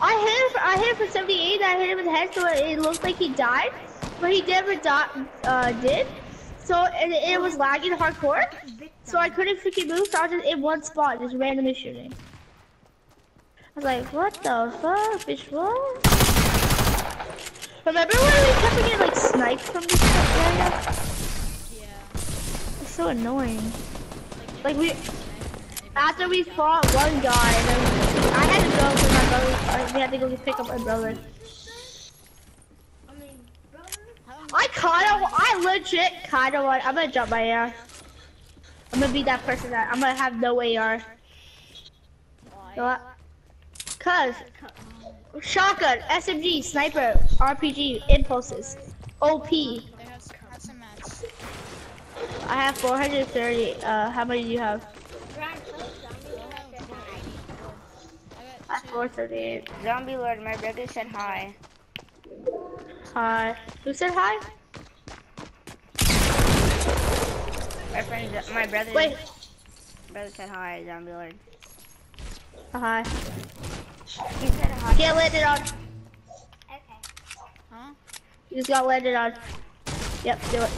I hit him. I hit him for 78. I hit him the head, so it looked like he died, but he never di uh, did. So and it was lagging hardcore. So I couldn't freaking move. So I was just in one spot, just randomly shooting. I was like, what the fuck, bitch? What? Remember when we kept getting like sniped from this area? Yeah. It's so annoying. Like we, after we fought one guy, I had to go because my brother, we had to go pick up my brother. I kinda, I legit kinda want, I'm gonna jump my AR. I'm gonna be that person that, I'm gonna have no AR. I- Cause, shotgun, SMG, sniper, RPG, impulses, OP. They have, have some mats. I have 430, uh, how many do you have I I have got two. 438. Zombie Lord, my brother said hi. Hi. Who said hi? My friend, my brother, Wait. brother said hi, Zombie Lord. Uh, hi. He said hi. Get landed on. Okay. Huh? You just got landed on. Yep, do it.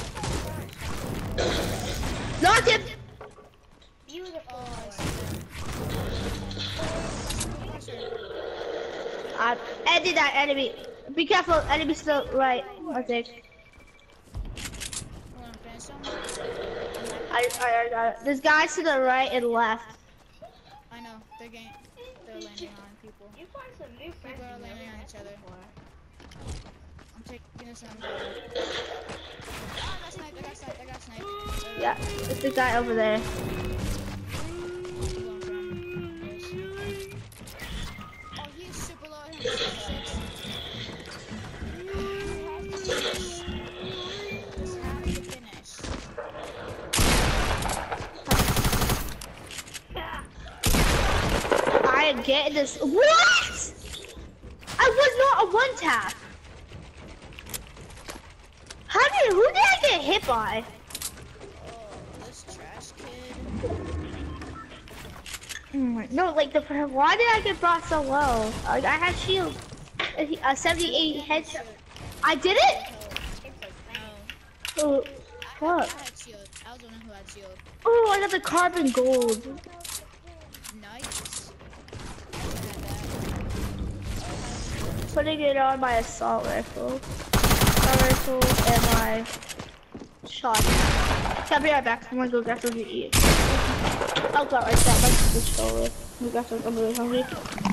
I ended that enemy. Be careful, enemy still right, I think. You wanna? I, I, I got. There's guys to the right and left. I know. They're getting. They're landing on people. You find some new People are landing on each other. I'm taking this on. Oh, I got sniped. I got sniped. I got sniped. Yeah, there's the guy over there. I getting this. What? I was not a one tap. How did, who did I get hit by? Oh, this trash kid. Mm, No, like the why did I get brought so low? Like I had shield, a 78 headshot. I did it. Oh, Oh, I. I had. I was the one who had shield. Oh, I got the carbon gold. Nice. Putting it on my assault rifle, assault rifle, and my shot. I'll be right back. I'm gonna go grab something to eat. Oh god, right there. My controller. I'm gonna grab something. I'm really hungry.